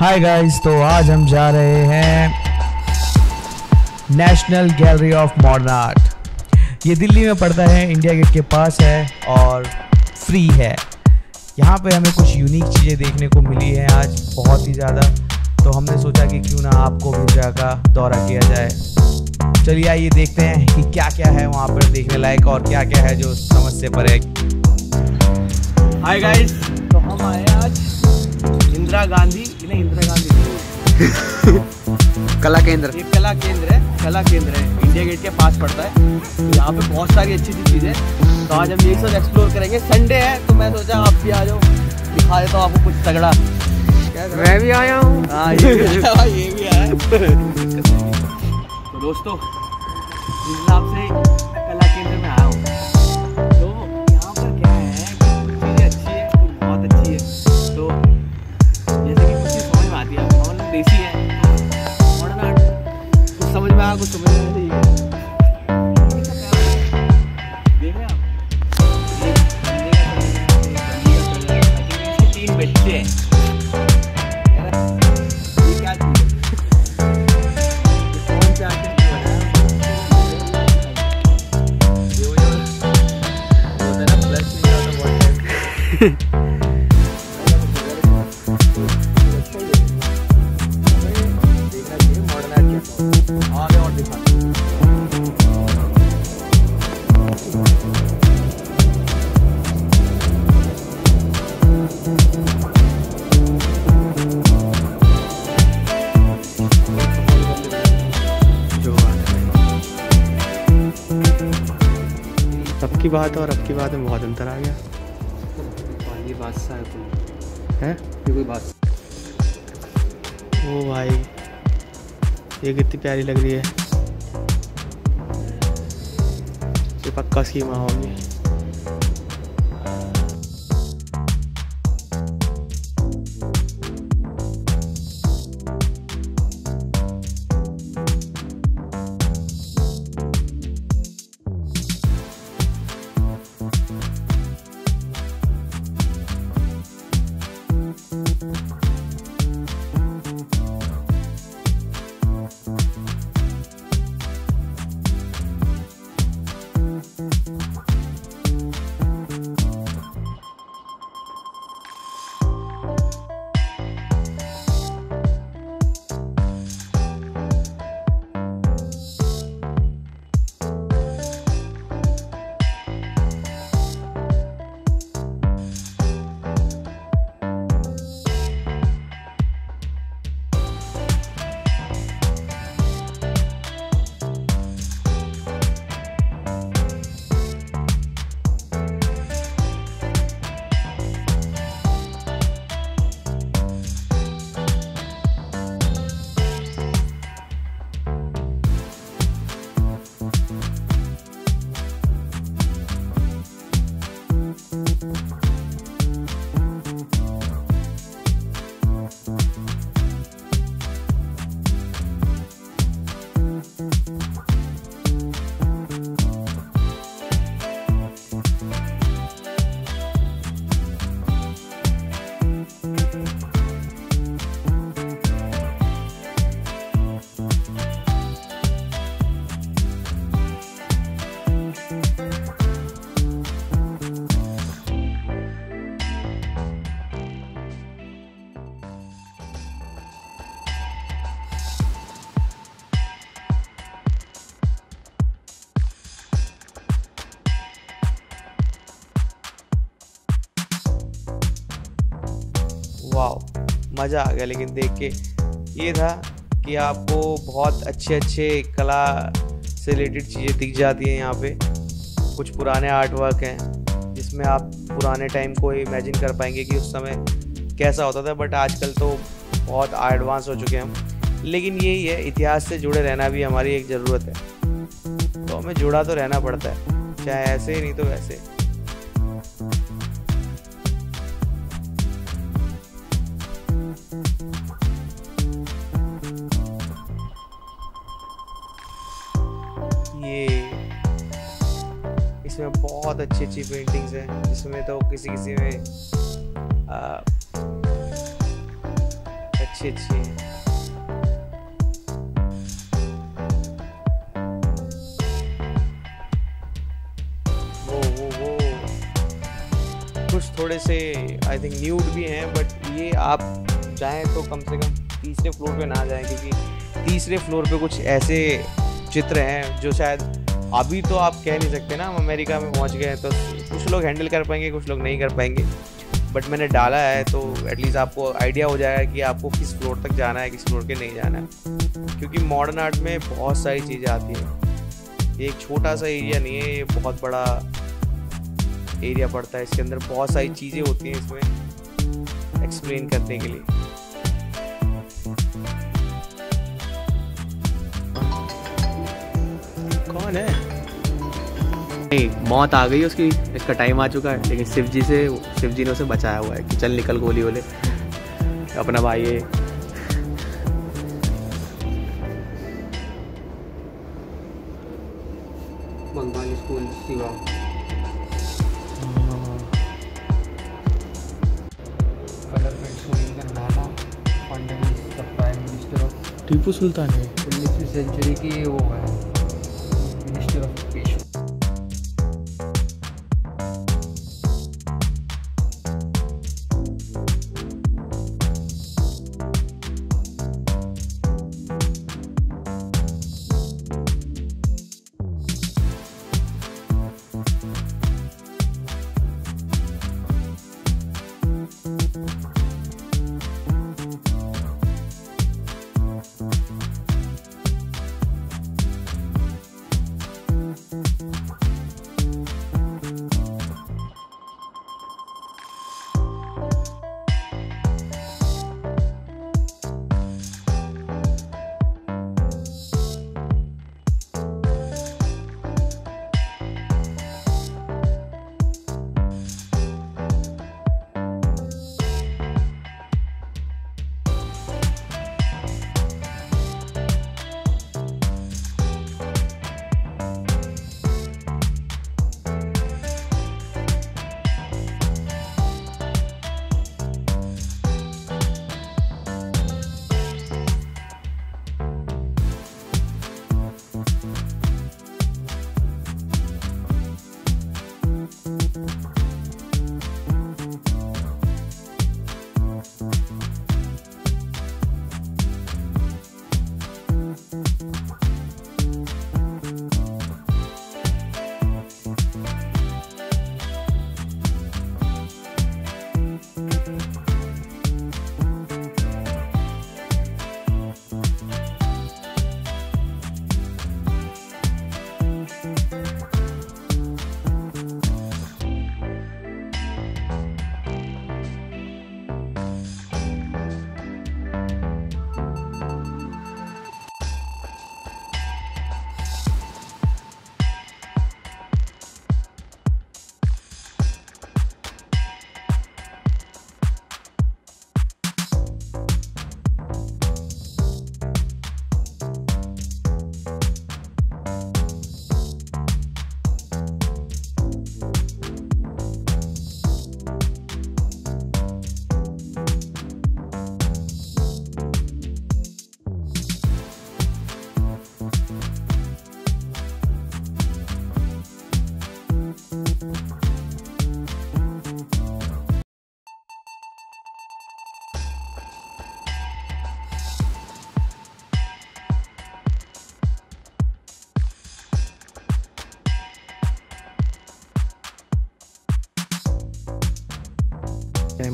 Hi guys तो आज हम जा रहे हैं national gallery of modern art ये दिल्ली में पड़ता है इंडिया गेट के पास है और फ्री है. यहाँ पे हमें कुछ यूनिक चीज़ें देखने को मिली हैं आज बहुत ही ज़्यादा. तो हमने सोचा कि क्यों ना आपको भी जगह का दौरा किया जाए. चलिए आइए देखते हैं कि क्या क्या है वहाँ पर देखने लायक और क्या क्या है जो समझ से परे. हाय गाइस तो हम आए आज इंदिरा गांधी नहीं इंदिरा गांधी कला केंद्र। ये कला केंद्र है कला केंद्र है। इंडिया गेट के पास पड़ता है। तो यहाँ पे बहुत सारी अच्छी अच्छी चीज़ें तो आज हम यही सब एक्सप्लोर करेंगे। संडे है तो मैं सोचा आप भी आ जाओ। दिखा देता हूँ आपको कुछ तगड़ा। मैं भी आया हूँ। हाँ ये भी आया तो दोस्तों जिस हिसाब से कुछ समझ में आया कुछ की बात और अब की बात में बहुत अंतर आ गया। ये बादशाह है कोई है? ये कोई बात ओ भाई ये कितनी प्यारी लग रही है। ये पक्का सीमा होगी। मज़ा आ गया, लेकिन देख के ये था कि आपको बहुत अच्छे अच्छे कला से रिलेटेड चीज़ें दिख जाती हैं यहाँ पे। कुछ पुराने आर्ट वर्क हैं, जिसमें आप पुराने टाइम को इमेजिन कर पाएँगे कि उस समय कैसा होता था बट आजकल तो बहुत एडवांस हो चुके हैं लेकिन यही है, इतिहास से जुड़े रहना भी हमारी एक ज़रूरत है। तो हमें जुड़ा तो रहना पड़ता है, चाहे ऐसे ही नहीं तो वैसे। ये इसमें बहुत अच्छी अच्छी पेंटिंग्स हैं, जिसमें तो किसी किसी में अच्छी अच्छी थोड़े से आई थिंक न्यूड भी हैं बट ये आप जाएँ तो कम से कम तीसरे फ्लोर पे ना जाएँ, क्योंकि तीसरे फ्लोर पे कुछ ऐसे चित्र हैं जो शायद अभी तो आप कह नहीं सकते ना, हम अमेरिका में पहुँच गए हैं तो कुछ लोग हैंडल कर पाएँगे, कुछ लोग नहीं कर पाएँगे। बट मैंने डाला है तो एटलीस्ट आपको आइडिया हो जाएगा कि आपको किस फ्लोर तक जाना है, किस फ्लोर के नहीं जाना है। क्योंकि मॉडर्न आर्ट में बहुत सारी चीज़ें आती हैं। ये एक छोटा सा एरिया नहीं है, ये बहुत बड़ा एरिया पड़ता है, इसके अंदर बहुत सारी चीज़ें होती हैं इसमें एक्सप्लेन करने के लिए। कौन है? नहीं मौत आ गई उसकी। इसका टाइम आ चुका है। लेकिन शिव जी से शिव जी ने उसे बचाया हुआ है कि चल निकल गोली बोले अपना भाई है। बंगाली स्कूल शिवा। टीपू सुल्तान है। उन्नीसवीं सेंचुरी की वो है। вечером.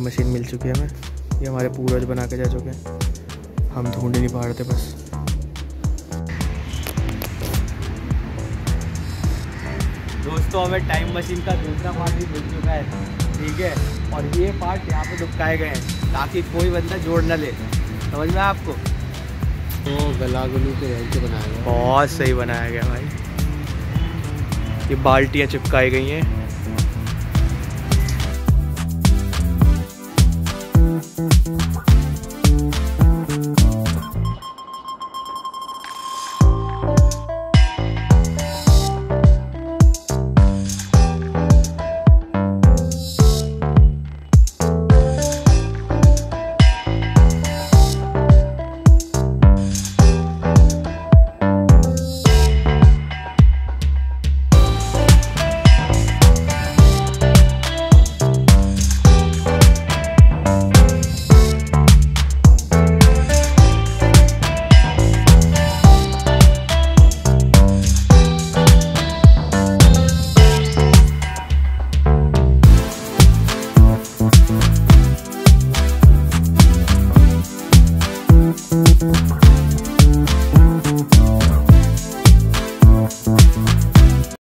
मशीन मिल चुकी है हमें। ये हमारे पूर्वज बना के जा चुके हैं। हम ढूंढ ही नहीं पा रहे थे बस। दोस्तों हमें टाइम मशीन का दूसरा पार्ट भी मिल चुका है। ठीक है? और ये पार्ट यहाँ पे दुपकाए गए हैं ताकि कोई बंदा जोड़ ना ले। समझ में आपको? तो गला गलू के बनाया गया बहुत सही बनाया गया भाई। ये बाल्टियाँ चिपकाई गई हैं।